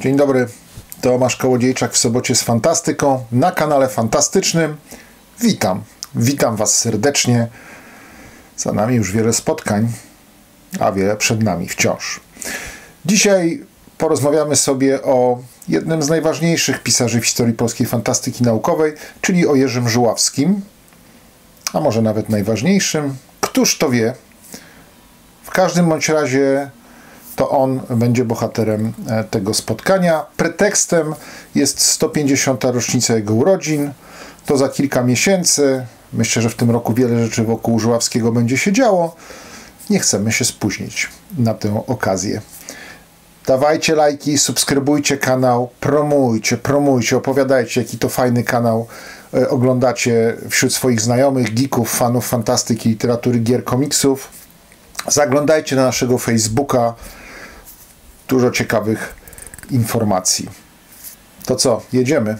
Dzień dobry, Tomasz Kołodziejczak w sobocie z Fantastyką na kanale Fantastycznym. Witam, witam Was serdecznie. Za nami już wiele spotkań, a wiele przed nami wciąż. Dzisiaj porozmawiamy sobie o jednym z najważniejszych pisarzy w historii polskiej fantastyki naukowej, czyli o Jerzym Żuławskim, a może nawet najważniejszym. Któż to wie? W każdym bądź razie to on będzie bohaterem e, tego spotkania. Pretekstem jest 150. rocznica jego urodzin. To za kilka miesięcy. Myślę, że w tym roku wiele rzeczy wokół Żuławskiego będzie się działo. Nie chcemy się spóźnić na tę okazję. Dawajcie lajki, subskrybujcie kanał, promujcie, promujcie, opowiadajcie, jaki to fajny kanał e, oglądacie wśród swoich znajomych, geeków, fanów fantastyki, literatury, gier, komiksów. Zaglądajcie na naszego Facebooka, dużo ciekawych informacji. To co, jedziemy?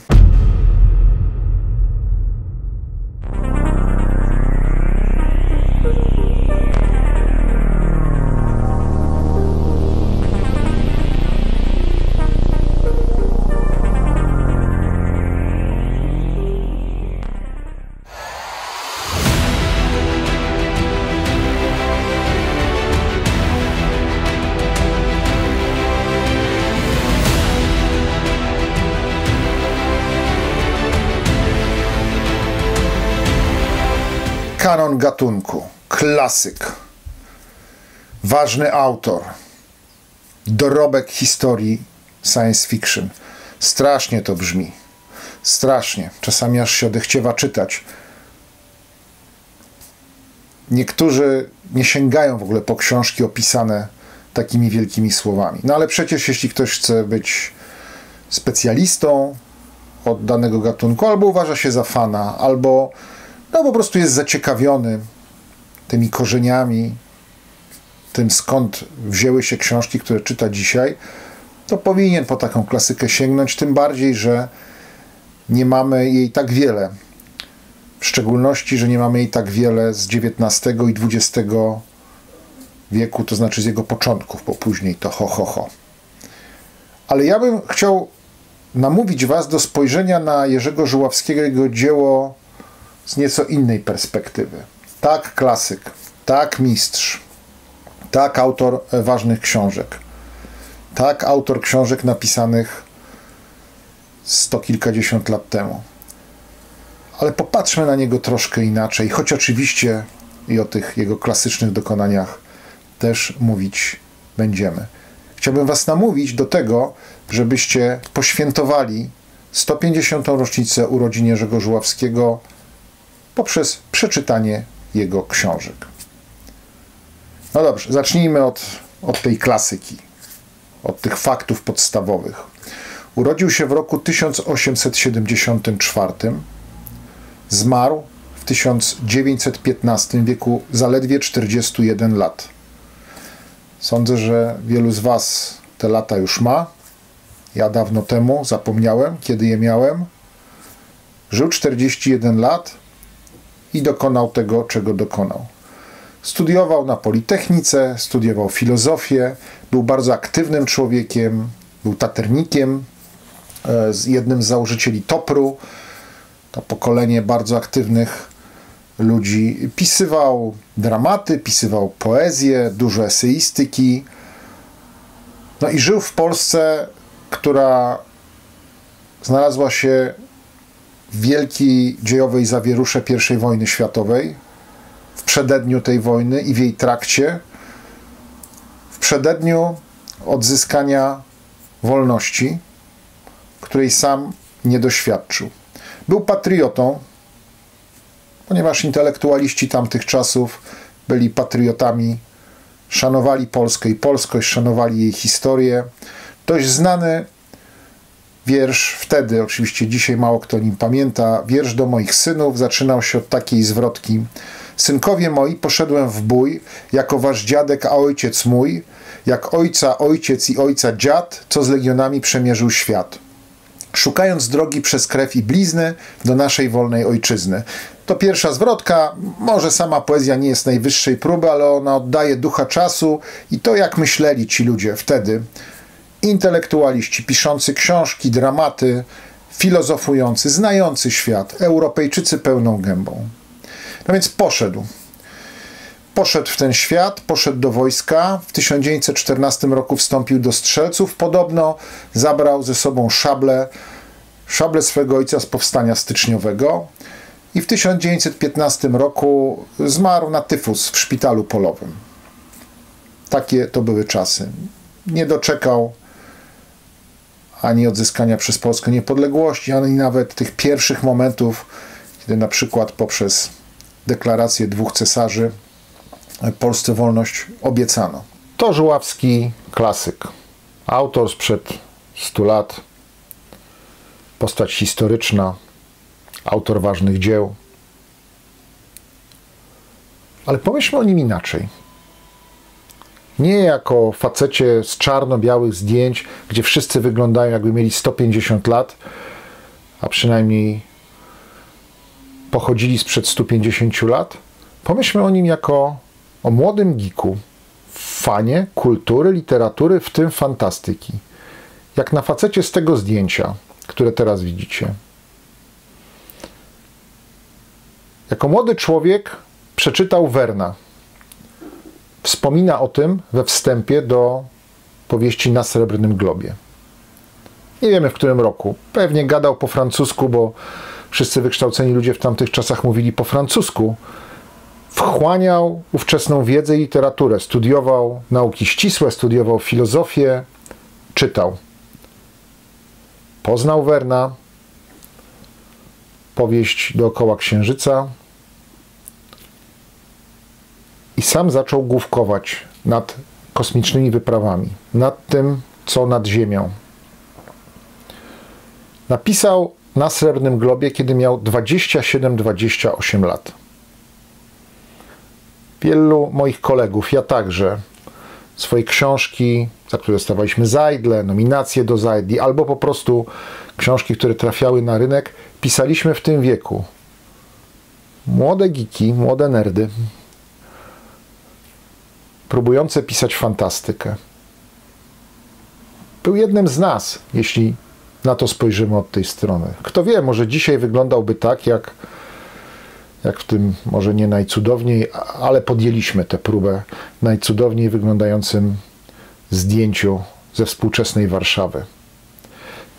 Gatunku, klasyk, ważny autor, dorobek historii science fiction. Strasznie to brzmi. Strasznie. Czasami aż się odechciewa czytać. Niektórzy nie sięgają w ogóle po książki opisane takimi wielkimi słowami. No ale przecież jeśli ktoś chce być specjalistą od danego gatunku, albo uważa się za fana, albo no po prostu jest zaciekawiony tymi korzeniami, tym skąd wzięły się książki, które czyta dzisiaj, to powinien po taką klasykę sięgnąć, tym bardziej, że nie mamy jej tak wiele. W szczególności, że nie mamy jej tak wiele z XIX i XX wieku, to znaczy z jego początków, bo później to ho, ho, ho. Ale ja bym chciał namówić Was do spojrzenia na Jerzego Żuławskiego, jego dzieło z nieco innej perspektywy. Tak klasyk, tak mistrz, tak autor ważnych książek, tak autor książek napisanych sto kilkadziesiąt lat temu. Ale popatrzmy na niego troszkę inaczej, choć oczywiście i o tych jego klasycznych dokonaniach też mówić będziemy. Chciałbym Was namówić do tego, żebyście poświętowali 150. rocznicę urodzin Jerzego Żuławskiego poprzez przeczytanie jego książek. No dobrze, zacznijmy od, od tej klasyki, od tych faktów podstawowych. Urodził się w roku 1874, zmarł w 1915 wieku zaledwie 41 lat. Sądzę, że wielu z Was te lata już ma. Ja dawno temu zapomniałem, kiedy je miałem. Żył 41 lat, i dokonał tego, czego dokonał. Studiował na Politechnice, studiował filozofię, był bardzo aktywnym człowiekiem, był taternikiem, e, jednym z założycieli Topru. To pokolenie bardzo aktywnych ludzi. Pisywał dramaty, pisywał poezję, dużo eseistyki. No i żył w Polsce, która znalazła się wielkiej dziejowej zawierusze I wojny światowej, w przededniu tej wojny i w jej trakcie, w przededniu odzyskania wolności, której sam nie doświadczył. Był patriotą, ponieważ intelektualiści tamtych czasów byli patriotami, szanowali Polskę i polskość, szanowali jej historię. Dość znany wiersz wtedy, oczywiście dzisiaj mało kto nim pamięta, wiersz do moich synów zaczynał się od takiej zwrotki. Synkowie moi, poszedłem w bój, jako wasz dziadek, a ojciec mój, jak ojca, ojciec i ojca dziad, co z legionami przemierzył świat. Szukając drogi przez krew i blizny do naszej wolnej ojczyzny. To pierwsza zwrotka, może sama poezja nie jest najwyższej próby, ale ona oddaje ducha czasu i to, jak myśleli ci ludzie wtedy, intelektualiści piszący książki, dramaty, filozofujący, znający świat, Europejczycy pełną gębą. No więc poszedł. Poszedł w ten świat, poszedł do wojska. W 1914 roku wstąpił do strzelców. Podobno zabrał ze sobą szable, szable swego ojca z powstania styczniowego. I w 1915 roku zmarł na tyfus w szpitalu polowym. Takie to były czasy. Nie doczekał ani odzyskania przez Polskę niepodległości, ani nawet tych pierwszych momentów, kiedy na przykład poprzez deklarację dwóch cesarzy Polsce wolność obiecano. To Żuławski klasyk. Autor sprzed 100 lat. Postać historyczna. Autor ważnych dzieł. Ale pomyślmy o nim inaczej. Nie jako facecie z czarno-białych zdjęć, gdzie wszyscy wyglądają jakby mieli 150 lat, a przynajmniej pochodzili sprzed 150 lat. Pomyślmy o nim jako o młodym geeku, fanie kultury, literatury, w tym fantastyki. Jak na facecie z tego zdjęcia, które teraz widzicie. Jako młody człowiek przeczytał Werna. Wspomina o tym we wstępie do powieści na Srebrnym Globie. Nie wiemy w którym roku. Pewnie gadał po francusku, bo wszyscy wykształceni ludzie w tamtych czasach mówili po francusku wchłaniał ówczesną wiedzę i literaturę, studiował nauki ścisłe, studiował filozofię, czytał. Poznał Werna, powieść dookoła Księżyca i sam zaczął główkować nad kosmicznymi wyprawami, nad tym, co nad Ziemią. Napisał na Srebrnym Globie, kiedy miał 27-28 lat. Wielu moich kolegów, ja także, swoje książki, za które dostawaliśmy Zajdle, nominacje do Zajdli, albo po prostu książki, które trafiały na rynek, pisaliśmy w tym wieku. Młode geeki, młode nerdy, próbujące pisać fantastykę. Był jednym z nas, jeśli na to spojrzymy od tej strony. Kto wie, może dzisiaj wyglądałby tak, jak jak w tym może nie najcudowniej, ale podjęliśmy tę próbę najcudowniej wyglądającym zdjęciu ze współczesnej Warszawy.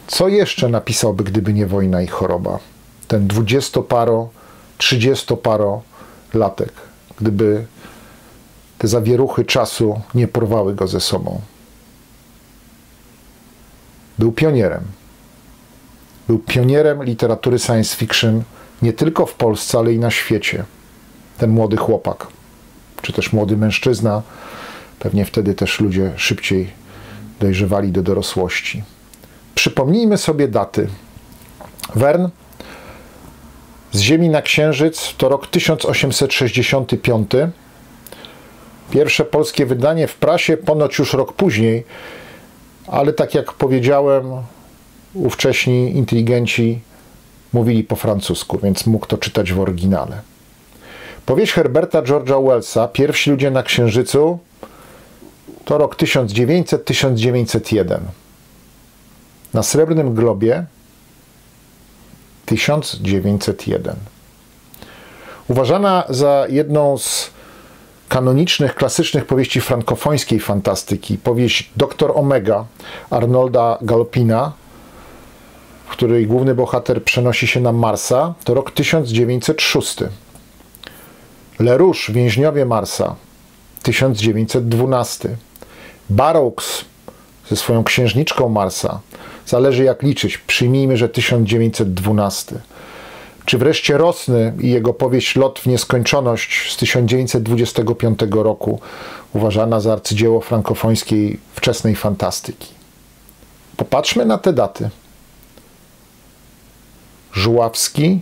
Co jeszcze napisałby, gdyby nie wojna i choroba? Ten dwudziestoparo, trzydziestoparo latek, gdyby te zawieruchy czasu nie porwały go ze sobą. Był pionierem. Był pionierem literatury science fiction nie tylko w Polsce, ale i na świecie. Ten młody chłopak, czy też młody mężczyzna, pewnie wtedy też ludzie szybciej dojrzewali do dorosłości. Przypomnijmy sobie daty. Wern z Ziemi na Księżyc to rok 1865. Pierwsze polskie wydanie w prasie ponoć już rok później, ale tak jak powiedziałem, ówcześni inteligenci mówili po francusku, więc mógł to czytać w oryginale. Powieść Herberta George'a Wellsa, Pierwsi ludzie na Księżycu, to rok 1900-1901. Na Srebrnym Globie 1901. Uważana za jedną z kanonicznych, klasycznych powieści frankofońskiej fantastyki, powieść Doktor Omega Arnolda Galopina w której główny bohater przenosi się na Marsa, to rok 1906. Le Rouge, więźniowie Marsa, 1912. Barrocks ze swoją księżniczką Marsa, zależy jak liczyć, przyjmijmy, że 1912. Czy wreszcie Rosny i jego powieść Lot w nieskończoność z 1925 roku, uważana za arcydzieło frankofońskiej wczesnej fantastyki. Popatrzmy na te daty. Żuławski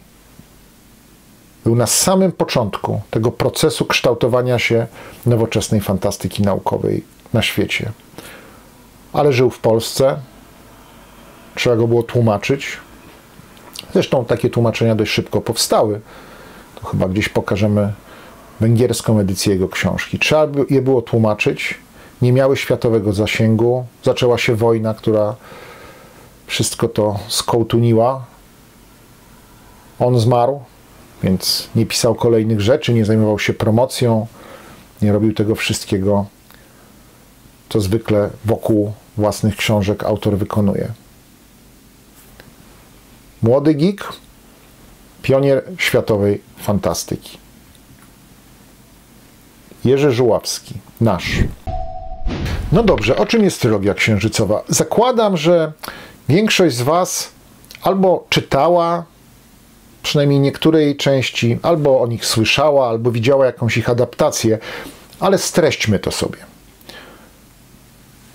był na samym początku tego procesu kształtowania się nowoczesnej fantastyki naukowej na świecie. Ale żył w Polsce, trzeba go było tłumaczyć. Zresztą takie tłumaczenia dość szybko powstały. To chyba gdzieś pokażemy węgierską edycję jego książki. Trzeba je było tłumaczyć nie miały światowego zasięgu. Zaczęła się wojna, która wszystko to skołtuniła. On zmarł, więc nie pisał kolejnych rzeczy, nie zajmował się promocją, nie robił tego wszystkiego, co zwykle wokół własnych książek autor wykonuje. Młody geek, pionier światowej fantastyki. Jerzy Żuławski, nasz. No dobrze, o czym jest trylogia księżycowa? Zakładam, że większość z Was albo czytała przynajmniej niektórej części, albo o nich słyszała, albo widziała jakąś ich adaptację, ale streśćmy to sobie.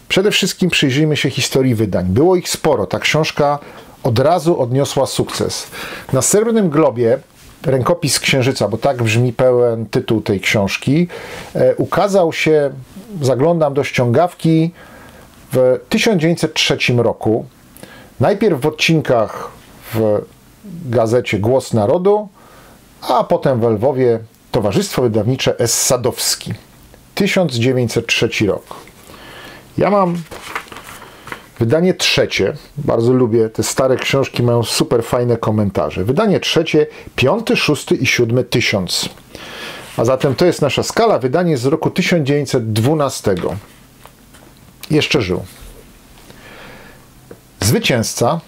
Przede wszystkim przyjrzyjmy się historii wydań. Było ich sporo. Ta książka od razu odniosła sukces. Na Srebrnym Globie rękopis Księżyca, bo tak brzmi pełen tytuł tej książki, e, ukazał się, zaglądam do ściągawki, w 1903 roku. Najpierw w odcinkach w gazecie Głos Narodu, a potem w Lwowie Towarzystwo Wydawnicze S. Sadowski. 1903 rok. Ja mam Wydanie trzecie, bardzo lubię, te stare książki mają super fajne komentarze. Wydanie trzecie, piąty, szósty i siódmy tysiąc. A zatem to jest nasza skala, wydanie z roku 1912. Jeszcze żył. Zwycięzca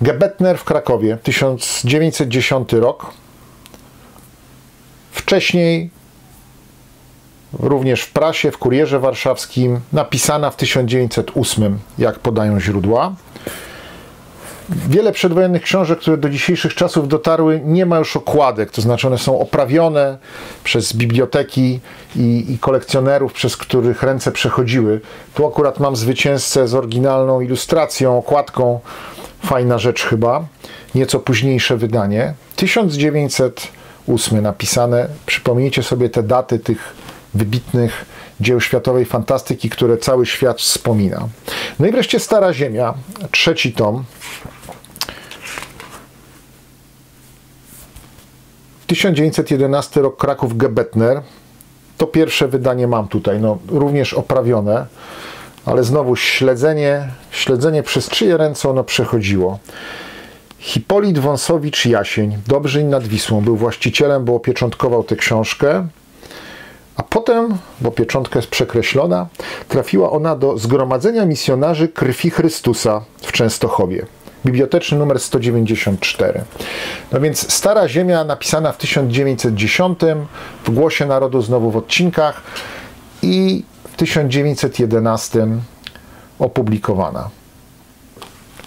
Gebetner w Krakowie, 1910 rok. Wcześniej również w prasie, w Kurierze Warszawskim, napisana w 1908, jak podają źródła. Wiele przedwojennych książek, które do dzisiejszych czasów dotarły, nie ma już okładek, to znaczy one są oprawione przez biblioteki i, i kolekcjonerów, przez których ręce przechodziły. Tu akurat mam zwycięzcę z oryginalną ilustracją, okładką. Fajna rzecz chyba. Nieco późniejsze wydanie. 1908 napisane. Przypomnijcie sobie te daty tych wybitnych dzieł światowej fantastyki, które cały świat wspomina. No i wreszcie Stara Ziemia, trzeci tom. 1911 rok Kraków Gebetner. To pierwsze wydanie mam tutaj, no, również oprawione, ale znowu śledzenie, śledzenie przez czyje ręce ono przechodziło. Hipolit Wąsowicz Jasień, Dobrzyń nad Wisłą, był właścicielem, bo opieczątkował tę książkę. Potem, bo pieczątka jest przekreślona, trafiła ona do Zgromadzenia Misjonarzy Krwi Chrystusa w Częstochowie. Biblioteczny numer 194. No więc Stara Ziemia napisana w 1910, w Głosie Narodu znowu w odcinkach i w 1911 opublikowana.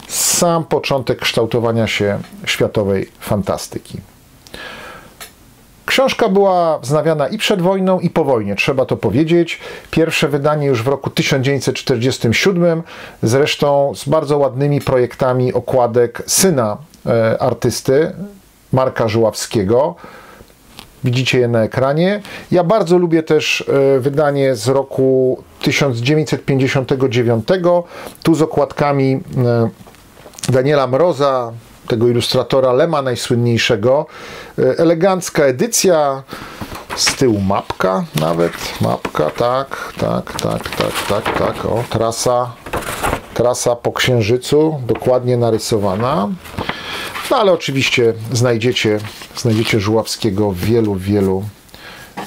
Sam początek kształtowania się światowej fantastyki. Książka była wznawiana i przed wojną, i po wojnie, trzeba to powiedzieć. Pierwsze wydanie już w roku 1947, zresztą z bardzo ładnymi projektami okładek syna e, artysty, Marka Żuławskiego. Widzicie je na ekranie. Ja bardzo lubię też e, wydanie z roku 1959, tu z okładkami e, Daniela Mroza, tego ilustratora Lema najsłynniejszego. E, elegancka edycja, z tyłu mapka nawet, mapka, tak, tak, tak, tak, tak, tak, o, trasa, trasa po księżycu, dokładnie narysowana. No ale oczywiście znajdziecie, znajdziecie Żuławskiego w wielu, wielu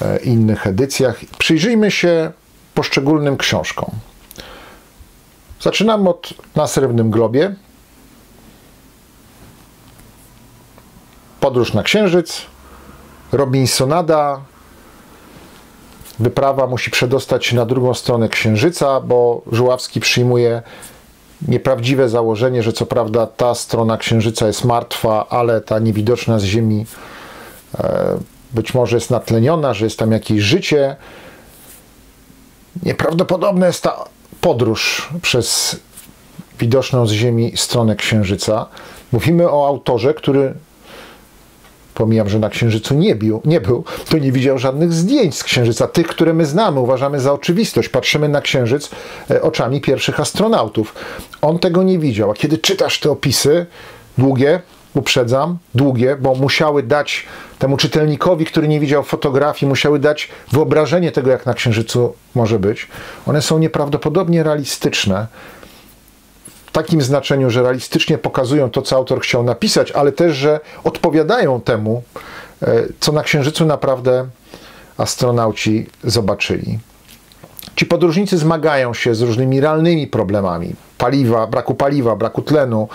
e, innych edycjach. Przyjrzyjmy się poszczególnym książkom. Zaczynam od Na Srebrnym Globie, Podróż na Księżyc, Robinsonada, wyprawa musi przedostać się na drugą stronę Księżyca, bo Żuławski przyjmuje nieprawdziwe założenie, że co prawda ta strona Księżyca jest martwa, ale ta niewidoczna z Ziemi e, być może jest natleniona, że jest tam jakieś życie. Nieprawdopodobna jest ta podróż przez widoczną z Ziemi stronę Księżyca. Mówimy o autorze, który pomijam, że na Księżycu nie, bił, nie był, to nie widział żadnych zdjęć z Księżyca, tych, które my znamy, uważamy za oczywistość. Patrzymy na Księżyc e, oczami pierwszych astronautów. On tego nie widział, a kiedy czytasz te opisy długie, uprzedzam, długie, bo musiały dać temu czytelnikowi, który nie widział fotografii, musiały dać wyobrażenie tego, jak na Księżycu może być. One są nieprawdopodobnie realistyczne. Takim znaczeniu, że realistycznie pokazują to, co autor chciał napisać, ale też, że odpowiadają temu, e, co na Księżycu naprawdę astronauci zobaczyli. Ci podróżnicy zmagają się z różnymi realnymi problemami paliwa, braku paliwa, braku tlenu.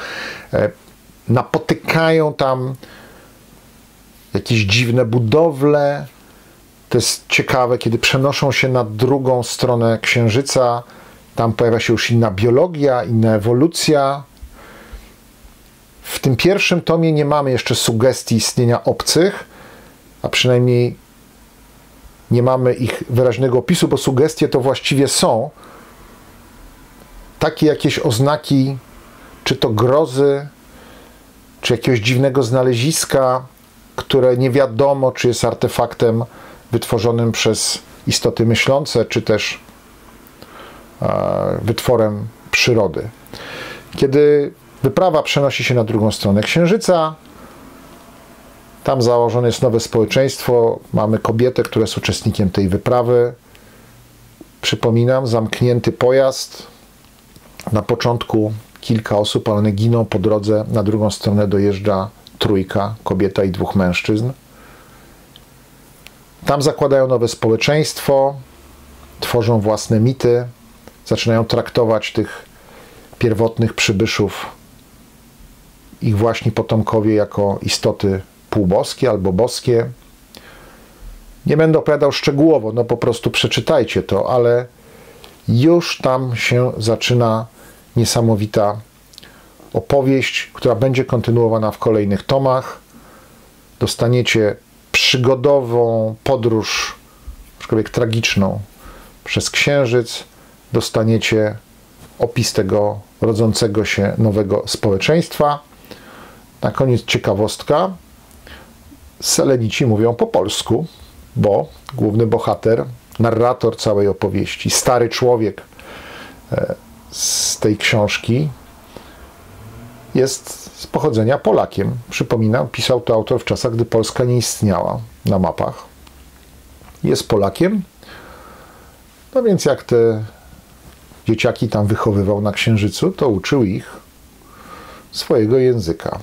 E, napotykają tam jakieś dziwne budowle. To jest ciekawe, kiedy przenoszą się na drugą stronę Księżyca. Tam pojawia się już inna biologia, inna ewolucja. W tym pierwszym tomie nie mamy jeszcze sugestii istnienia obcych, a przynajmniej nie mamy ich wyraźnego opisu, bo sugestie to właściwie są takie jakieś oznaki, czy to grozy, czy jakiegoś dziwnego znaleziska, które nie wiadomo, czy jest artefaktem wytworzonym przez istoty myślące, czy też wytworem przyrody. Kiedy wyprawa przenosi się na drugą stronę Księżyca, tam założone jest nowe społeczeństwo. Mamy kobietę, która jest uczestnikiem tej wyprawy. Przypominam, zamknięty pojazd. Na początku kilka osób, ale one giną po drodze. Na drugą stronę dojeżdża trójka, kobieta i dwóch mężczyzn. Tam zakładają nowe społeczeństwo, tworzą własne mity, zaczynają traktować tych pierwotnych przybyszów, ich właśnie potomkowie, jako istoty półboskie albo boskie. Nie będę opowiadał szczegółowo, no po prostu przeczytajcie to, ale już tam się zaczyna niesamowita opowieść, która będzie kontynuowana w kolejnych tomach. Dostaniecie przygodową podróż, aczkolwiek tragiczną, przez księżyc. Dostaniecie opis tego rodzącego się nowego społeczeństwa. Na koniec ciekawostka. Selenici mówią po polsku, bo główny bohater, narrator całej opowieści, stary człowiek e, z tej książki, jest z pochodzenia Polakiem. Przypominam, pisał to autor w czasach, gdy Polska nie istniała na mapach. Jest Polakiem. No więc jak te dzieciaki tam wychowywał na Księżycu, to uczył ich swojego języka.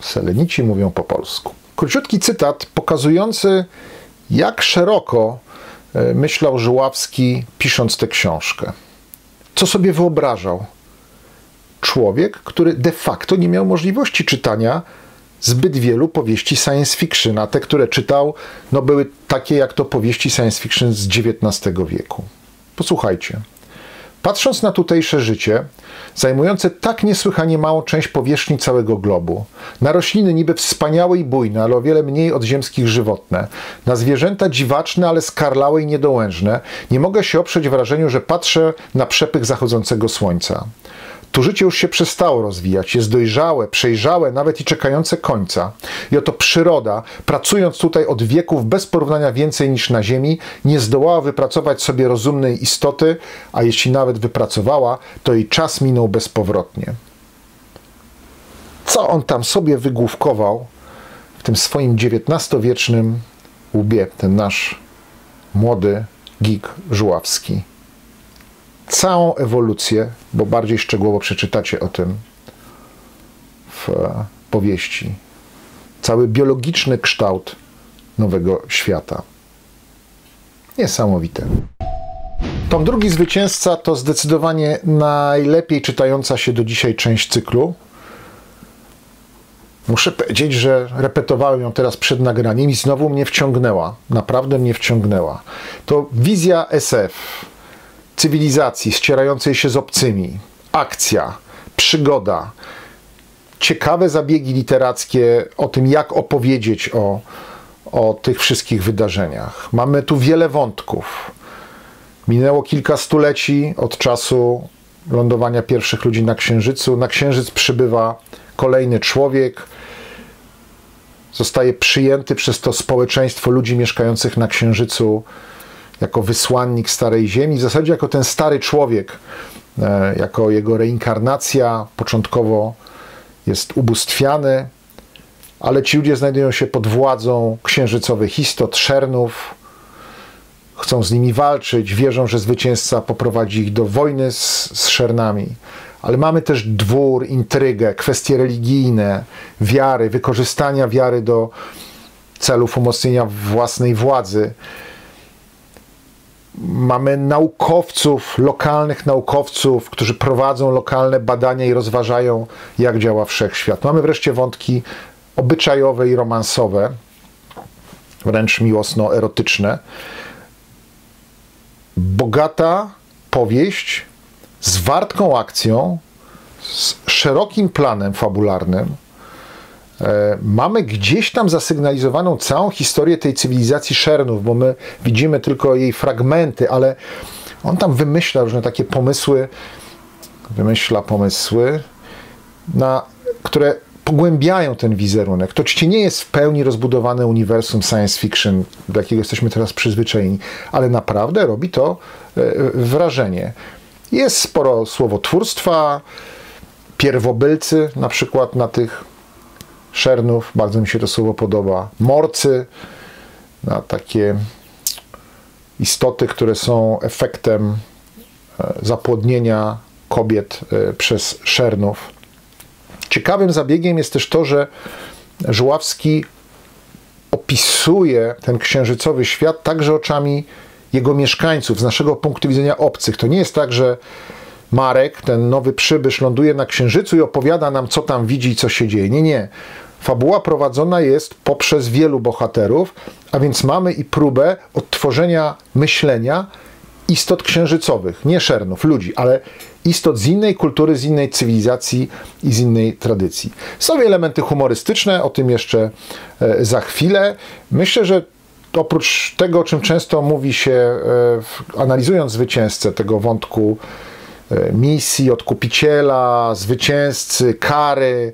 Selenici mówią po polsku. Króciutki cytat pokazujący, jak szeroko e, myślał Żuławski, pisząc tę książkę. Co sobie wyobrażał? Człowiek, który de facto nie miał możliwości czytania zbyt wielu powieści science fiction, a te, które czytał, no były takie jak to powieści science fiction z XIX wieku. Posłuchajcie. Patrząc na tutejsze życie, zajmujące tak niesłychanie małą część powierzchni całego globu, na rośliny niby wspaniałe i bujne, ale o wiele mniej od ziemskich żywotne, na zwierzęta dziwaczne, ale skarlałe i niedołężne, nie mogę się oprzeć wrażeniu, że patrzę na przepych zachodzącego słońca. Tu życie już się przestało rozwijać, jest dojrzałe, przejrzałe, nawet i czekające końca. I oto przyroda, pracując tutaj od wieków bez porównania więcej niż na Ziemi, nie zdołała wypracować sobie rozumnej istoty, a jeśli nawet wypracowała, to jej czas minął bezpowrotnie. Co on tam sobie wygłówkował w tym swoim XIX-wiecznym łbie, ten nasz młody geek żuławski? Całą ewolucję, bo bardziej szczegółowo przeczytacie o tym w powieści. Cały biologiczny kształt nowego świata. Niesamowite. Tom drugi zwycięzca to zdecydowanie najlepiej czytająca się do dzisiaj część cyklu. Muszę powiedzieć, że repetowałem ją teraz przed nagraniem i znowu mnie wciągnęła. Naprawdę mnie wciągnęła. To wizja SF cywilizacji ścierającej się z obcymi, akcja, przygoda, ciekawe zabiegi literackie o tym, jak opowiedzieć o, o tych wszystkich wydarzeniach. Mamy tu wiele wątków. Minęło kilka stuleci od czasu lądowania pierwszych ludzi na Księżycu. Na Księżyc przybywa kolejny człowiek. Zostaje przyjęty przez to społeczeństwo ludzi mieszkających na Księżycu jako wysłannik Starej Ziemi, w zasadzie jako ten stary człowiek, e, jako jego reinkarnacja, początkowo jest ubóstwiany, ale ci ludzie znajdują się pod władzą księżycowych istot, szernów, chcą z nimi walczyć, wierzą, że zwycięzca poprowadzi ich do wojny z, z szernami. Ale mamy też dwór, intrygę, kwestie religijne, wiary, wykorzystania wiary do celów umocnienia własnej władzy. Mamy naukowców, lokalnych naukowców, którzy prowadzą lokalne badania i rozważają, jak działa wszechświat. Mamy wreszcie wątki obyczajowe i romansowe, wręcz miłosno-erotyczne. Bogata powieść z wartką akcją, z szerokim planem fabularnym. E, mamy gdzieś tam zasygnalizowaną całą historię tej cywilizacji Szernów, bo my widzimy tylko jej fragmenty, ale on tam wymyśla różne takie pomysły, wymyśla pomysły, na które pogłębiają ten wizerunek. To oczywiście nie jest w pełni rozbudowane uniwersum science fiction, do jakiego jesteśmy teraz przyzwyczajeni, ale naprawdę robi to e, wrażenie. Jest sporo słowotwórstwa, pierwobylcy, na przykład na tych szernów, bardzo mi się to słowo podoba, morcy, na takie istoty, które są efektem e, zapłodnienia kobiet e, przez szernów. Ciekawym zabiegiem jest też to, że Żuławski opisuje ten księżycowy świat także oczami jego mieszkańców, z naszego punktu widzenia obcych. To nie jest tak, że Marek, ten nowy przybysz, ląduje na księżycu i opowiada nam, co tam widzi i co się dzieje. Nie, nie. Fabuła prowadzona jest poprzez wielu bohaterów, a więc mamy i próbę odtworzenia myślenia istot księżycowych, nie szernów, ludzi, ale istot z innej kultury, z innej cywilizacji i z innej tradycji. Są elementy humorystyczne, o tym jeszcze e, za chwilę. Myślę, że oprócz tego, o czym często mówi się, e, analizując zwycięzcę tego wątku e, misji, odkupiciela, zwycięzcy, kary,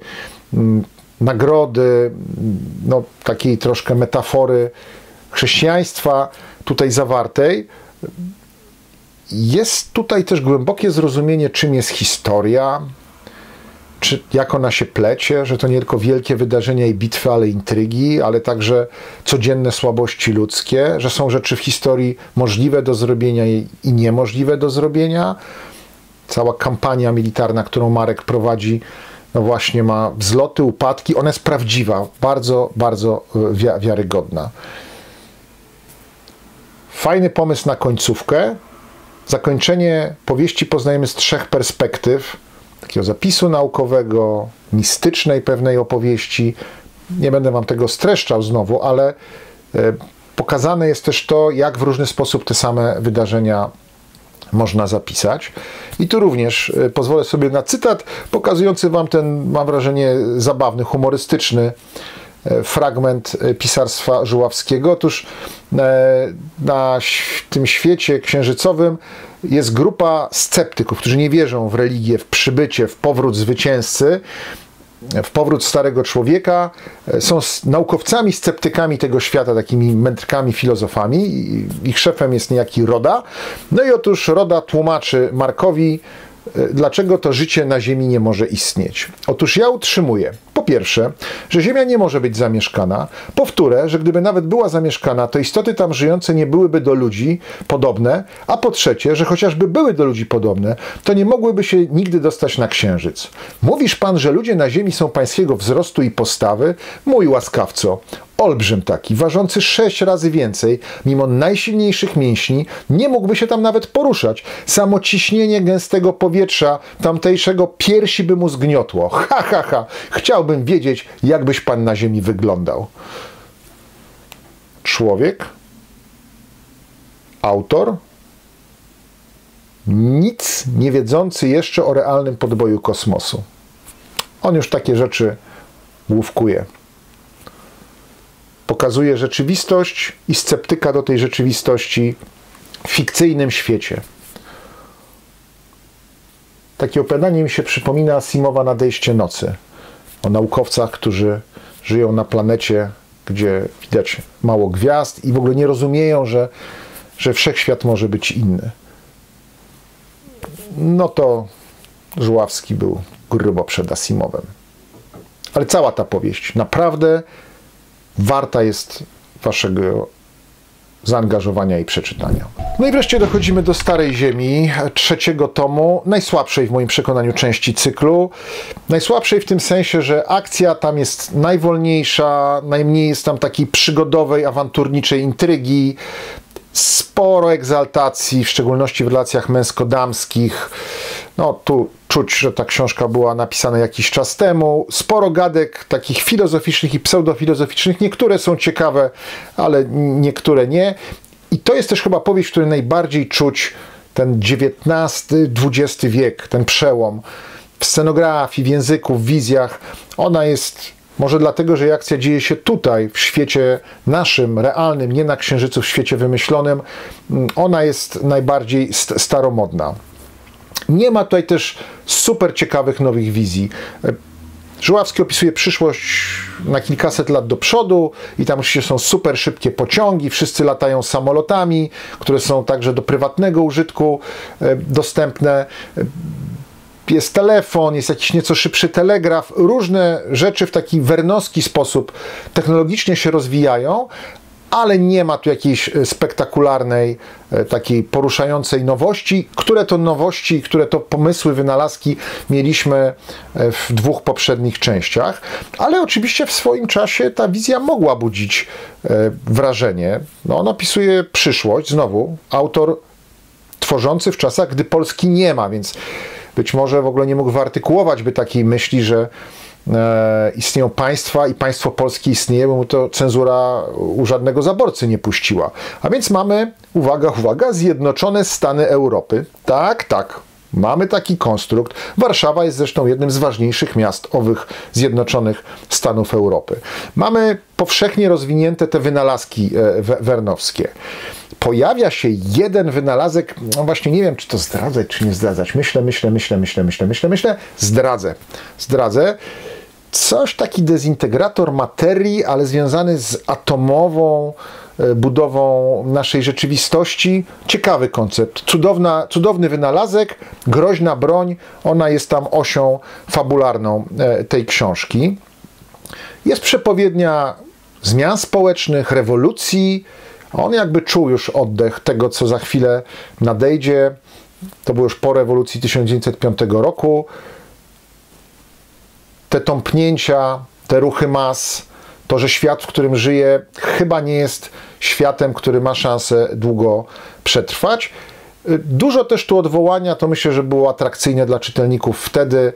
nagrody, no, takiej troszkę metafory chrześcijaństwa tutaj zawartej, jest tutaj też głębokie zrozumienie, czym jest historia, czy, jak ona się plecie, że to nie tylko wielkie wydarzenia i bitwy, ale intrygi, ale także codzienne słabości ludzkie, że są rzeczy w historii możliwe do zrobienia i, niemożliwe do zrobienia. Cała kampania militarna, którą Marek prowadzi, no właśnie ma wzloty, upadki. Ona jest prawdziwa, bardzo, bardzo e, wiarygodna. Fajny pomysł na końcówkę. Zakończenie powieści poznajemy z trzech perspektyw takiego zapisu naukowego, mistycznej pewnej opowieści. Nie będę Wam tego streszczał znowu, ale e, pokazane jest też to, jak w różny sposób te same wydarzenia można zapisać. I tu również e, pozwolę sobie na cytat pokazujący Wam ten, mam wrażenie, zabawny, humorystyczny e, fragment pisarstwa Żuławskiego. Otóż na tym świecie księżycowym jest grupa sceptyków, którzy nie wierzą w religię, w przybycie, w powrót zwycięzcy, w powrót starego człowieka, są naukowcami, sceptykami tego świata, takimi mędrkami, filozofami. Ich szefem jest niejaki Roda. No i otóż Roda tłumaczy Markowi, e, dlaczego to życie na Ziemi nie może istnieć. Otóż ja utrzymuję, po pierwsze, że Ziemia nie może być zamieszkana. Powtórę, że gdyby nawet była zamieszkana, to istoty tam żyjące nie byłyby do ludzi podobne. A po trzecie, że chociażby były do ludzi podobne, to nie mogłyby się nigdy dostać na księżyc. Mówisz pan, że ludzie na Ziemi są pańskiego wzrostu i postawy? Mój łaskawco, olbrzym taki, ważący sześć razy więcej, mimo najsilniejszych mięśni, nie mógłby się tam nawet poruszać. Samo ciśnienie gęstego powietrza tamtejszego piersi by mu zgniotło. Ha, ha, ha. Chciałbym wiedzieć, jakbyś pan na ziemi wyglądał. Człowiek, autor, nic nie wiedzący jeszcze o realnym podboju kosmosu. On już takie rzeczy łówkuje pokazuje rzeczywistość i sceptyka do tej rzeczywistości w fikcyjnym świecie. Takie opowiadanie mi się przypomina Simowa Nadejście Nocy o naukowcach, którzy żyją na planecie, gdzie widać mało gwiazd i w ogóle nie rozumieją, że, że wszechświat może być inny. No to Żuławski był grubo przed Asimowem. Ale cała ta powieść naprawdę warta jest waszego zaangażowania i przeczytania. No i wreszcie dochodzimy do Starej Ziemi, trzeciego tomu, najsłabszej w moim przekonaniu części cyklu. Najsłabszej w tym sensie, że akcja tam jest najwolniejsza, najmniej jest tam takiej przygodowej, awanturniczej intrygi, sporo egzaltacji, w szczególności w relacjach męsko-damskich. No tu czuć, że ta książka była napisana jakiś czas temu. Sporo gadek takich filozoficznych i pseudofilozoficznych. Niektóre są ciekawe, ale niektóre nie. I to jest też chyba powieść, w której najbardziej czuć ten XIX-XX wiek, ten przełom w scenografii, w języku, w wizjach. Ona jest może dlatego, że akcja dzieje się tutaj, w świecie naszym, realnym, nie na Księżycu, w świecie wymyślonym, ona jest najbardziej staromodna. Nie ma tutaj też super ciekawych nowych wizji. Żuławski opisuje przyszłość na kilkaset lat do przodu i tam oczywiście są super szybkie pociągi, wszyscy latają samolotami, które są także do prywatnego użytku e, dostępne jest telefon, jest jakiś nieco szybszy telegraf, różne rzeczy w taki wernowski sposób technologicznie się rozwijają, ale nie ma tu jakiejś e, spektakularnej, e, takiej poruszającej nowości, które to nowości, które to pomysły, wynalazki mieliśmy e, w dwóch poprzednich częściach, ale oczywiście w swoim czasie ta wizja mogła budzić wrażenie. No, on opisuje przyszłość, znowu, autor tworzący w czasach, gdy Polski nie ma, więc być może w ogóle nie mógł wyartykułować by takiej myśli, że e, istnieją państwa i państwo polskie istnieje, bo mu to cenzura u żadnego zaborcy nie puściła. A więc mamy, uwaga, uwaga, Zjednoczone Stany Europy. Tak, tak, Mamy taki konstrukt. Warszawa jest zresztą jednym z ważniejszych miast owych Zjednoczonych Stanów Europy. Mamy powszechnie rozwinięte te wynalazki e, wernowskie. Pojawia się jeden wynalazek, no właśnie nie wiem, czy to zdradzać, czy nie zdradzać. Myślę, myślę, myślę, myślę, myślę, myślę, myślę. Zdradzę. Zdradzę. Coś taki dezintegrator materii, ale związany z atomową E, budową naszej rzeczywistości. Ciekawy koncept, cudowna, cudowny wynalazek, groźna broń, ona jest tam osią fabularną e, tej książki. Jest przepowiednia zmian społecznych, rewolucji. On jakby czuł już oddech tego, co za chwilę nadejdzie. To było już po rewolucji 1905 roku. Te tąpnięcia, te ruchy mas, to, że świat, w którym żyje, chyba nie jest światem, który ma szansę długo przetrwać. Dużo też tu odwołania, to myślę, że było atrakcyjne dla czytelników wtedy,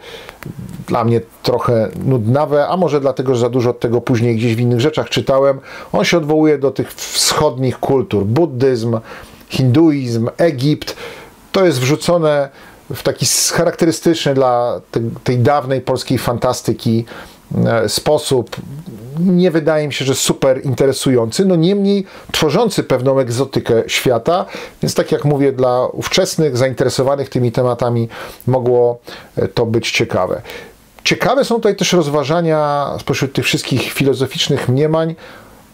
dla mnie trochę nudnawe, a może dlatego, że za dużo od tego później gdzieś w innych rzeczach czytałem. On się odwołuje do tych wschodnich kultur, buddyzm, hinduizm, Egipt. To jest wrzucone w taki charakterystyczny dla tej dawnej polskiej fantastyki e, sposób nie wydaje mi się, że super interesujący, no niemniej tworzący pewną egzotykę świata, więc tak jak mówię, dla ówczesnych, zainteresowanych tymi tematami mogło e, to być ciekawe. Ciekawe są tutaj też rozważania spośród tych wszystkich filozoficznych mniemań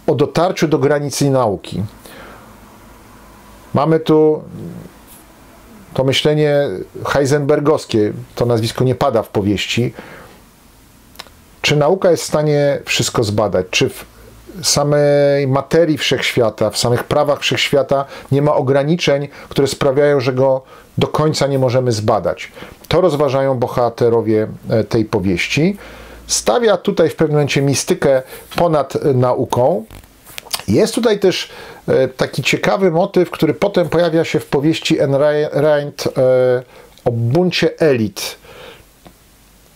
o dotarciu do granicy nauki. Mamy tu to myślenie heisenbergowskie, to nazwisko nie pada w powieści, czy nauka jest w stanie wszystko zbadać? Czy w samej materii wszechświata, w samych prawach wszechświata nie ma ograniczeń, które sprawiają, że go do końca nie możemy zbadać? To rozważają bohaterowie e, tej powieści. Stawia tutaj w pewnym momencie mistykę ponad e, nauką. Jest tutaj też e, taki ciekawy motyw, który potem pojawia się w powieści. Rand o buncie elit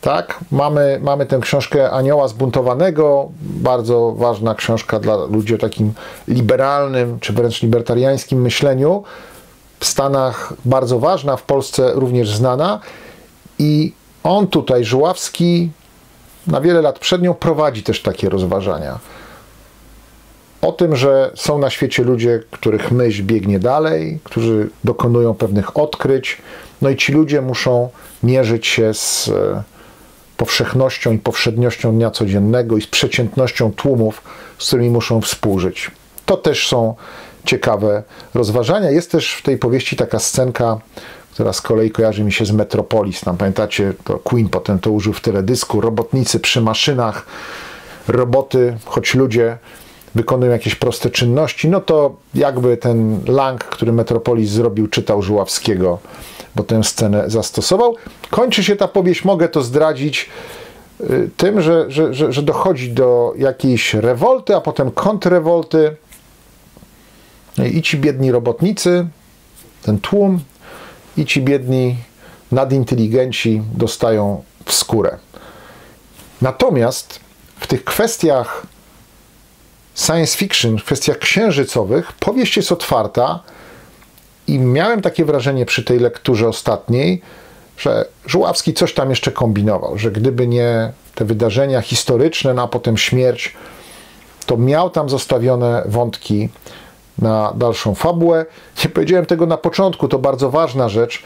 tak, mamy, mamy tę książkę Anioła Zbuntowanego, bardzo ważna książka dla ludzi o takim liberalnym, czy wręcz libertariańskim myśleniu. W Stanach bardzo ważna, w Polsce również znana. I on tutaj, Żuławski, na wiele lat przed nią prowadzi też takie rozważania. O tym, że są na świecie ludzie, których myśl biegnie dalej, którzy dokonują pewnych odkryć, no i ci ludzie muszą mierzyć się z powszechnością i powszedniością dnia codziennego i z przeciętnością tłumów, z którymi muszą współżyć. To też są ciekawe rozważania. Jest też w tej powieści taka scenka, która z kolei kojarzy mi się z Metropolis. Tam pamiętacie, to Queen potem to użył w teledysku. Robotnicy przy maszynach, roboty, choć ludzie wykonują jakieś proste czynności, no to jakby ten Lang, który Metropolis zrobił, czytał Żuławskiego, bo tę scenę zastosował. Kończy się ta powieść, mogę to zdradzić, y, tym, że, że, że, że dochodzi do jakiejś rewolty, a potem kontrrewolty. No I ci biedni robotnicy, ten tłum, i ci biedni nadinteligenci dostają w skórę. Natomiast w tych kwestiach science fiction, w kwestiach księżycowych, powieść jest otwarta i miałem takie wrażenie przy tej lekturze ostatniej, że Żuławski coś tam jeszcze kombinował, że gdyby nie te wydarzenia historyczne, no a potem śmierć, to miał tam zostawione wątki na dalszą fabułę. Nie powiedziałem tego na początku, to bardzo ważna rzecz,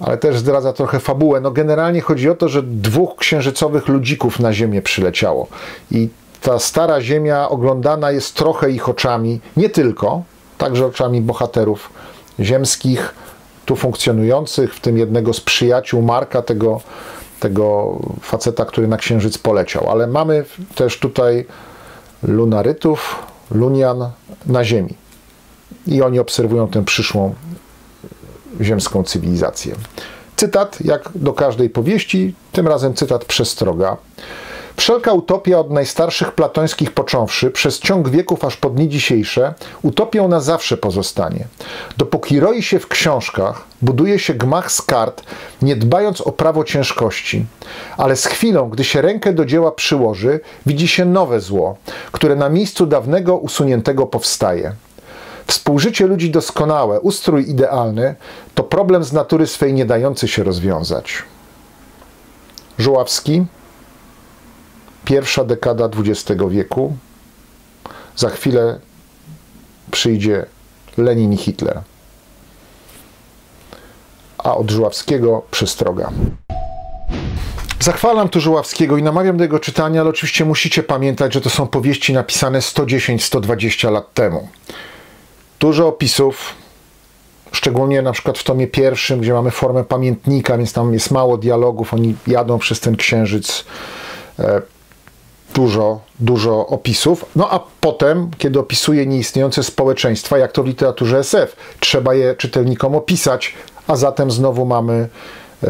ale też zdradza trochę fabułę. No generalnie chodzi o to, że dwóch księżycowych ludzików na Ziemię przyleciało i ta stara Ziemia oglądana jest trochę ich oczami, nie tylko, także oczami bohaterów ziemskich, tu funkcjonujących, w tym jednego z przyjaciół Marka, tego, tego faceta, który na Księżyc poleciał. Ale mamy też tutaj lunarytów, lunian na Ziemi. I oni obserwują tę przyszłą ziemską cywilizację. Cytat, jak do każdej powieści, tym razem cytat przestroga. Wszelka utopia od najstarszych platońskich począwszy, przez ciąg wieków aż po dni dzisiejsze, utopią na zawsze pozostanie. Dopóki roi się w książkach, buduje się gmach z kart, nie dbając o prawo ciężkości. Ale z chwilą, gdy się rękę do dzieła przyłoży, widzi się nowe zło, które na miejscu dawnego usuniętego powstaje. Współżycie ludzi doskonałe, ustrój idealny to problem z natury swej nie dający się rozwiązać. Żuławski, pierwsza dekada XX wieku. Za chwilę przyjdzie Lenin i Hitler. A od Żuławskiego przestroga. Zachwalam tu Żuławskiego i namawiam do jego czytania, ale oczywiście musicie pamiętać, że to są powieści napisane 110-120 lat temu. Dużo opisów, szczególnie na przykład w tomie pierwszym, gdzie mamy formę pamiętnika, więc tam jest mało dialogów, oni jadą przez ten księżyc e, dużo, dużo opisów. No a potem, kiedy opisuje nieistniejące społeczeństwa, jak to w literaturze SF, trzeba je czytelnikom opisać, a zatem znowu mamy e,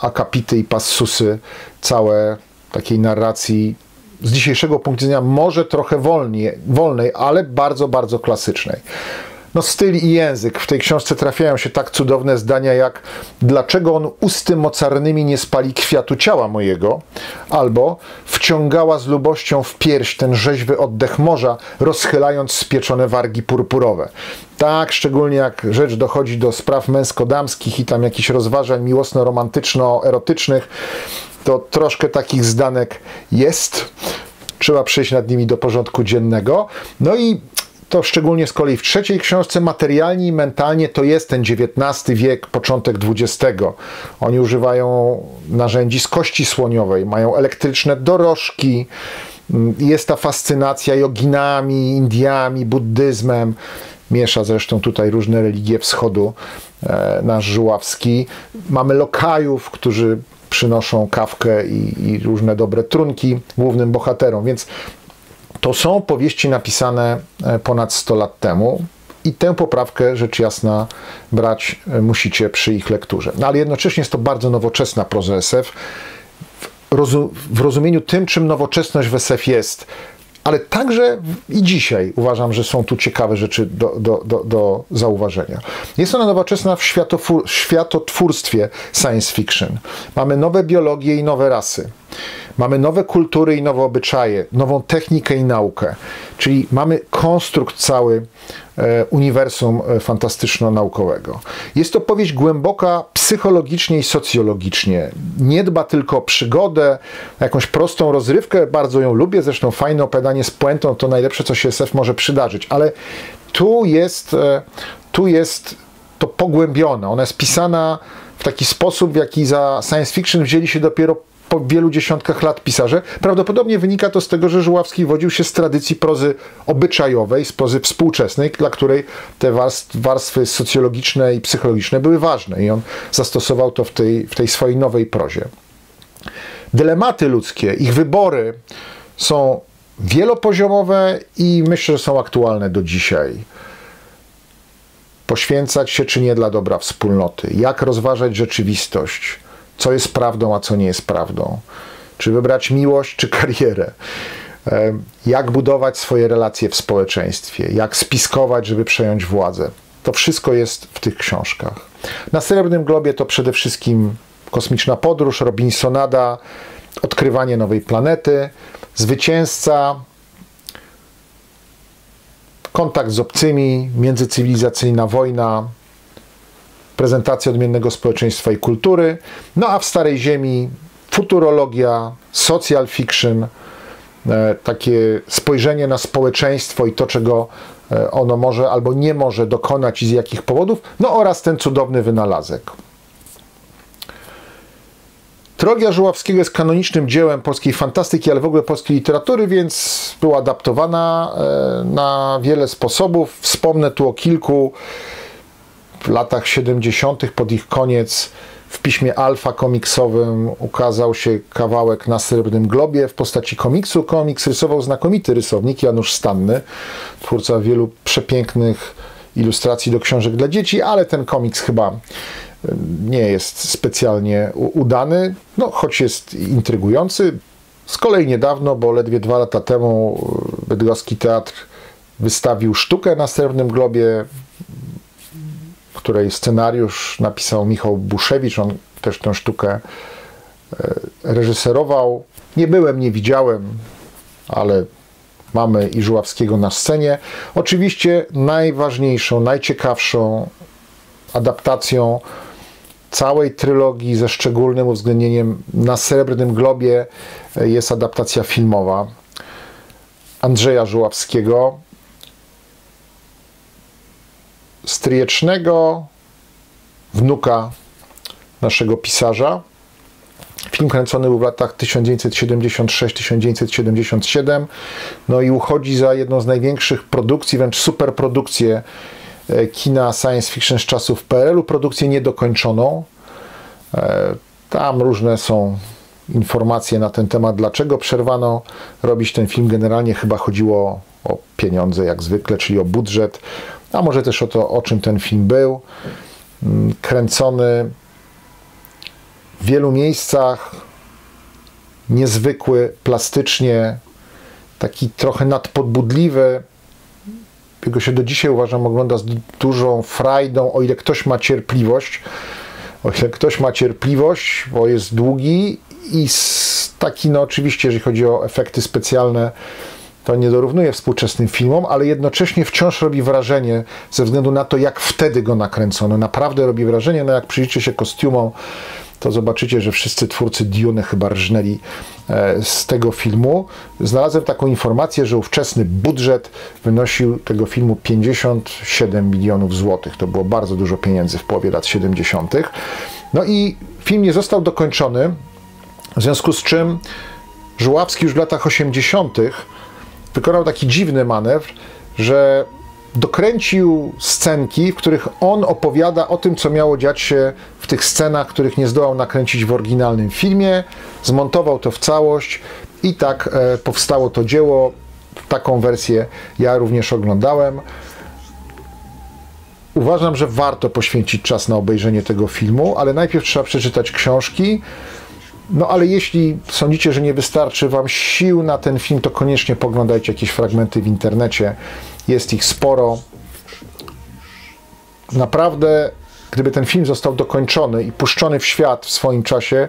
akapity i passusy, całe takiej narracji z dzisiejszego punktu widzenia może trochę wolniej, wolnej, ale bardzo, bardzo klasycznej no styl i język. W tej książce trafiają się tak cudowne zdania jak dlaczego on usty mocarnymi nie spali kwiatu ciała mojego, albo wciągała z lubością w pierś ten rzeźwy oddech morza, rozchylając spieczone wargi purpurowe. Tak, szczególnie jak rzecz dochodzi do spraw męsko-damskich i tam jakichś rozważań miłosno-romantyczno-erotycznych, to troszkę takich zdanek jest. Trzeba przejść nad nimi do porządku dziennego. No i to szczególnie z kolei w trzeciej książce materialnie i mentalnie to jest ten XIX wiek, początek XX. Oni używają narzędzi z kości słoniowej, mają elektryczne dorożki, mm, jest ta fascynacja joginami, Indiami, buddyzmem. Miesza zresztą tutaj różne religie wschodu, e, nasz Żuławski. Mamy lokajów, którzy przynoszą kawkę i, i różne dobre trunki głównym bohaterom, więc to są powieści napisane e, ponad 100 lat temu i tę poprawkę rzecz jasna brać e, musicie przy ich lekturze. No ale jednocześnie jest to bardzo nowoczesna proza SF w rozumieniu tym, czym nowoczesność w SF jest, ale także i dzisiaj uważam, że są tu ciekawe rzeczy do, do, do, do zauważenia. Jest ona nowoczesna w światotwórstwie science fiction. Mamy nowe biologie i nowe rasy. Mamy nowe kultury i nowe obyczaje, nową technikę i naukę. Czyli mamy konstrukt cały e, uniwersum e, fantastyczno-naukowego. Jest to powieść głęboka psychologicznie i socjologicznie. Nie dba tylko o przygodę, jakąś prostą rozrywkę, bardzo ją lubię, zresztą fajne opowiadanie z puentą to najlepsze, co się SF może przydarzyć, ale tu jest, e, tu jest to pogłębione. Ona jest pisana w taki sposób, w jaki za science fiction wzięli się dopiero po wielu dziesiątkach lat pisarze. Prawdopodobnie wynika to z tego, że Żuławski wodził się z tradycji prozy obyczajowej, z prozy współczesnej, dla której te warstwy socjologiczne i psychologiczne były ważne i on zastosował to w tej, w tej swojej nowej prozie. Dylematy ludzkie, ich wybory są wielopoziomowe i myślę, że są aktualne do dzisiaj. Poświęcać się czy nie dla dobra wspólnoty, jak rozważać rzeczywistość, co jest prawdą, a co nie jest prawdą, czy wybrać miłość, czy karierę, jak budować swoje relacje w społeczeństwie, jak spiskować, żeby przejąć władzę. To wszystko jest w tych książkach. Na Srebrnym Globie to przede wszystkim kosmiczna podróż, Robinsonada, odkrywanie nowej planety, zwycięzca, kontakt z obcymi, międzycywilizacyjna wojna, prezentacja odmiennego społeczeństwa i kultury. No a w Starej Ziemi futurologia, social fiction, e, takie spojrzenie na społeczeństwo i to, czego e, ono może albo nie może dokonać i z jakich powodów, no oraz ten cudowny wynalazek. Trylogia Żuławskiego jest kanonicznym dziełem polskiej fantastyki, ale w ogóle polskiej literatury, więc była adaptowana e, na wiele sposobów. Wspomnę tu o kilku. W latach 70., pod ich koniec, w piśmie Alfa komiksowym ukazał się kawałek na Srebrnym Globie w postaci komiksu. Komiks rysował znakomity rysownik Janusz Stanny, twórca wielu przepięknych ilustracji do książek dla dzieci, ale ten komiks chyba nie jest specjalnie udany, no choć jest intrygujący. Z kolei niedawno, bo ledwie dwa lata temu Bydgoski Teatr wystawił sztukę na Srebrnym Globie, której scenariusz napisał Michał Buszewicz. On też tę sztukę e, reżyserował. Nie byłem, nie widziałem, ale mamy i Żuławskiego na scenie. Oczywiście najważniejszą, najciekawszą adaptacją całej trylogii ze szczególnym uwzględnieniem na Srebrnym Globie e, jest adaptacja filmowa Andrzeja Żuławskiego, stryjecznego wnuka naszego pisarza. Film kręcony był w latach 1976-1977, no i uchodzi za jedną z największych produkcji, wręcz superprodukcję E, kina science fiction z czasów PRL-u, produkcję niedokończoną. E, tam różne są informacje na ten temat, dlaczego przerwano robić ten film. Generalnie chyba chodziło o pieniądze, jak zwykle, czyli o budżet, a może też o to, o czym ten film był. Mm, kręcony w wielu miejscach, niezwykły, plastycznie, taki trochę nadpodbudliwy, jego się do dzisiaj uważam ogląda z dużą frajdą, o ile ktoś ma cierpliwość. O ile ktoś ma cierpliwość, bo jest długi i taki, no oczywiście, jeżeli chodzi o efekty specjalne, to nie dorównuje współczesnym filmom, ale jednocześnie wciąż robi wrażenie ze względu na to, jak wtedy go nakręcono. Naprawdę robi wrażenie, no jak przyjrzycie się kostiumom, to zobaczycie, że wszyscy twórcy Dune chyba rżnęli e, z tego filmu. Znalazłem taką informację, że ówczesny budżet wynosił tego filmu 57 milionów złotych. To było bardzo dużo pieniędzy w połowie lat 70. No i film nie został dokończony, w związku z czym Żuławski już w latach 80. wykonał taki dziwny manewr, że dokręcił scenki, w których on opowiada o tym, co miało dziać się w tych scenach, których nie zdołał nakręcić w oryginalnym filmie. Zmontował to w całość i tak e, powstało to dzieło. Taką wersję ja również oglądałem. Uważam, że warto poświęcić czas na obejrzenie tego filmu, ale najpierw trzeba przeczytać książki. No ale jeśli sądzicie, że nie wystarczy Wam sił na ten film, to koniecznie poglądajcie jakieś fragmenty w internecie. Jest ich sporo. Naprawdę, gdyby ten film został dokończony i puszczony w świat w swoim czasie,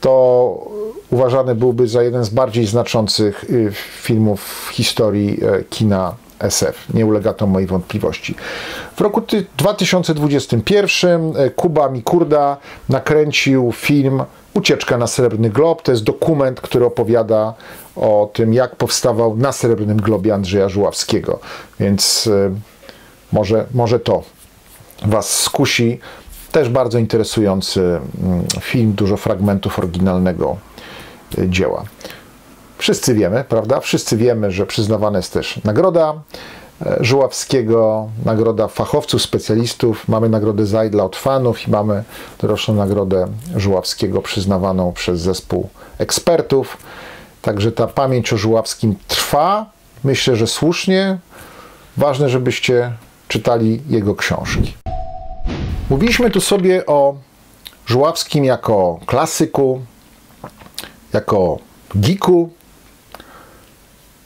to uważany byłby za jeden z bardziej znaczących y, filmów w historii e, kina SF. Nie ulega to mojej wątpliwości. W roku 2021 e, Kuba Mikurda nakręcił film Ucieczka na Srebrny Glob. To jest dokument, który opowiada o tym, jak powstawał na Srebrnym Globie Andrzeja Żuławskiego. Więc e, może, może to Was skusi Też bardzo interesujący mm, film, dużo fragmentów oryginalnego y, dzieła. Wszyscy wiemy, prawda? Wszyscy wiemy, że przyznawana jest też nagroda Żuławskiego, nagroda fachowców, specjalistów. Mamy nagrodę Zajdla od fanów i mamy doroczną nagrodę Żuławskiego przyznawaną przez zespół ekspertów. Także ta pamięć o Żuławskim trwa. Myślę, że słusznie. Ważne, żebyście czytali jego książki. Mówiliśmy tu sobie o Żuławskim jako klasyku, jako geeku,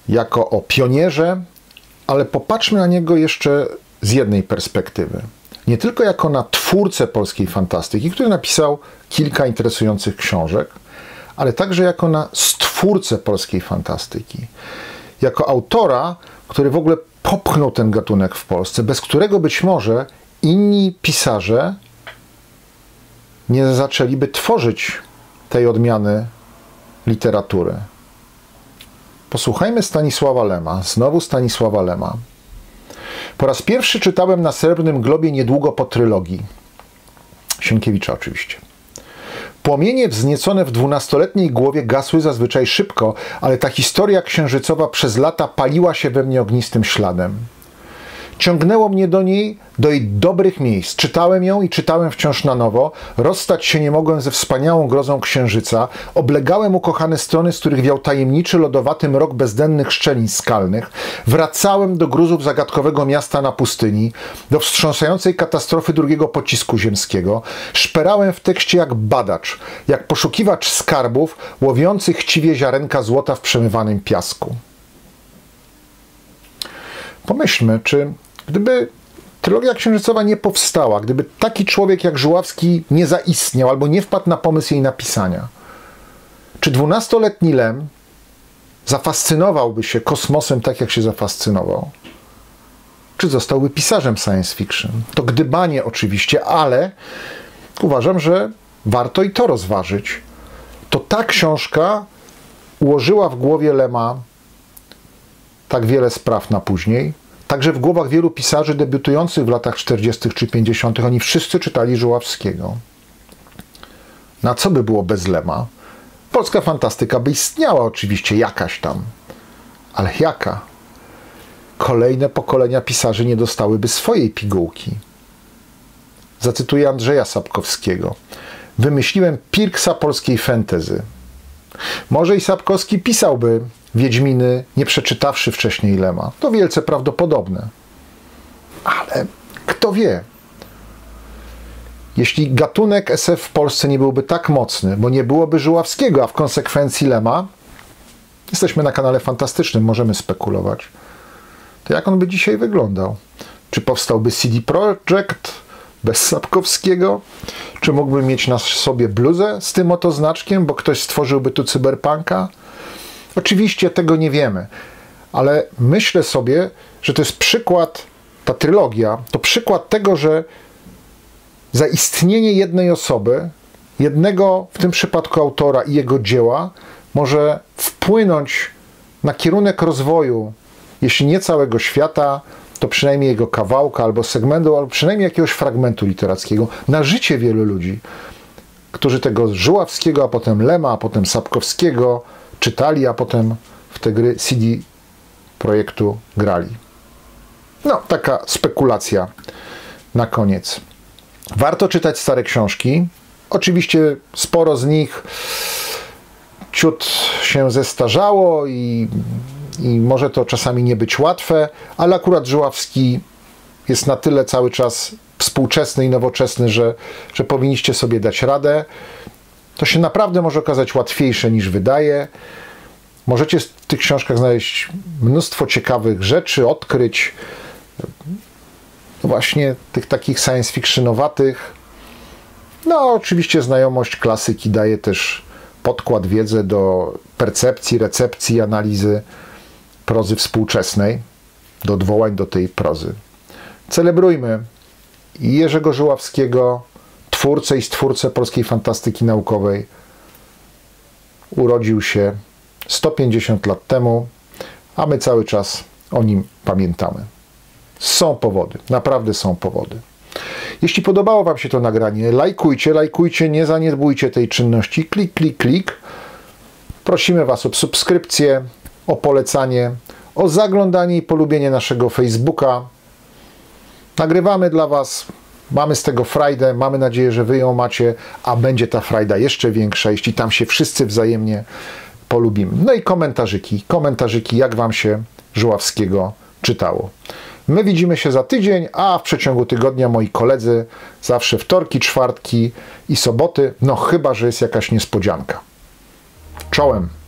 jako o pionierze, ale popatrzmy na niego jeszcze z jednej perspektywy. Nie tylko jako na twórcę polskiej fantastyki, który napisał kilka interesujących książek, ale także jako na stwórcę polskiej fantastyki. Jako autora, który w ogóle popchnął ten gatunek w Polsce, bez którego być może inni pisarze nie zaczęliby tworzyć tej odmiany literatury. Posłuchajmy Stanisława Lema, znowu Stanisława Lema. Po raz pierwszy czytałem na Srebrnym Globie niedługo po trylogii. Sienkiewicza oczywiście. Płomienie wzniecone w dwunastoletniej głowie gasły zazwyczaj szybko, ale ta historia księżycowa przez lata paliła się we mnie ognistym śladem. Ciągnęło mnie do niej, do jej dobrych miejsc. Czytałem ją i czytałem wciąż na nowo. Rozstać się nie mogłem ze wspaniałą grozą księżyca. Oblegałem ukochane strony, z których wiał tajemniczy, lodowaty mrok bezdennych szczelin skalnych. Wracałem do gruzów zagadkowego miasta na pustyni, do wstrząsającej katastrofy drugiego pocisku ziemskiego. Szperałem w tekście jak badacz, jak poszukiwacz skarbów, łowiący chciwie ziarenka złota w przemywanym piasku. Pomyślmy, czy Gdyby trylogia księżycowa nie powstała, gdyby taki człowiek jak Żuławski nie zaistniał albo nie wpadł na pomysł jej napisania, czy dwunastoletni Lem zafascynowałby się kosmosem tak, jak się zafascynował? Czy zostałby pisarzem science fiction? To gdybanie oczywiście, ale uważam, że warto i to rozważyć. To ta książka ułożyła w głowie Lema tak wiele spraw na później, Także w głowach wielu pisarzy debiutujących w latach 40. czy 50. oni wszyscy czytali Żuławskiego. Na co by było bez Lema? Polska fantastyka by istniała oczywiście jakaś tam, ale jaka? Kolejne pokolenia pisarzy nie dostałyby swojej pigułki. Zacytuję Andrzeja Sapkowskiego. Wymyśliłem Pirksa polskiej fantasy. Może i Sapkowski pisałby Wiedźminy, nie przeczytawszy wcześniej Lema. To wielce prawdopodobne. Ale kto wie? Jeśli gatunek SF w Polsce nie byłby tak mocny, bo nie byłoby Żuławskiego, a w konsekwencji Lema, jesteśmy na kanale fantastycznym, możemy spekulować, to jak on by dzisiaj wyglądał? Czy powstałby CD Projekt bez Sapkowskiego? Czy mógłby mieć na sobie bluzę z tym oto znaczkiem, bo ktoś stworzyłby tu cyberpunka? Oczywiście tego nie wiemy, ale myślę sobie, że to jest przykład, ta trylogia, to przykład tego, że zaistnienie jednej osoby, jednego w tym przypadku autora i jego dzieła, może wpłynąć na kierunek rozwoju, jeśli nie całego świata, to przynajmniej jego kawałka albo segmentu, albo przynajmniej jakiegoś fragmentu literackiego, na życie wielu ludzi, którzy tego Żuławskiego, a potem Lema, a potem Sapkowskiego, czytali, a potem w te gry CD projektu grali. No, taka spekulacja na koniec. Warto czytać stare książki. Oczywiście sporo z nich ciut się zestarzało i, i może to czasami nie być łatwe, ale akurat Żuławski jest na tyle cały czas współczesny i nowoczesny, że, że powinniście sobie dać radę. To się naprawdę może okazać łatwiejsze niż wydaje. Możecie w tych książkach znaleźć mnóstwo ciekawych rzeczy, odkryć, no właśnie tych takich science fictionowatych. No, oczywiście znajomość klasyki daje też podkład wiedzy do percepcji, recepcji, analizy prozy współczesnej, do odwołań do tej prozy. Celebrujmy Jerzego Żuławskiego, twórcę i stwórcę polskiej fantastyki naukowej. Urodził się 150 lat temu, a my cały czas o nim pamiętamy. Są powody, naprawdę są powody. Jeśli podobało Wam się to nagranie, lajkujcie, lajkujcie, nie zaniedbujcie tej czynności. Klik, klik, klik. Prosimy Was o subskrypcję, o polecanie, o zaglądanie i polubienie naszego Facebooka. Nagrywamy dla Was, mamy z tego frajdę, mamy nadzieję, że Wy ją macie, a będzie ta frajda jeszcze większa, jeśli tam się wszyscy wzajemnie polubimy. No i komentarzyki, komentarzyki, jak Wam się Żuławskiego czytało. My widzimy się za tydzień, a w przeciągu tygodnia moi koledzy zawsze wtorki, czwartki i soboty, no chyba, że jest jakaś niespodzianka. Czołem!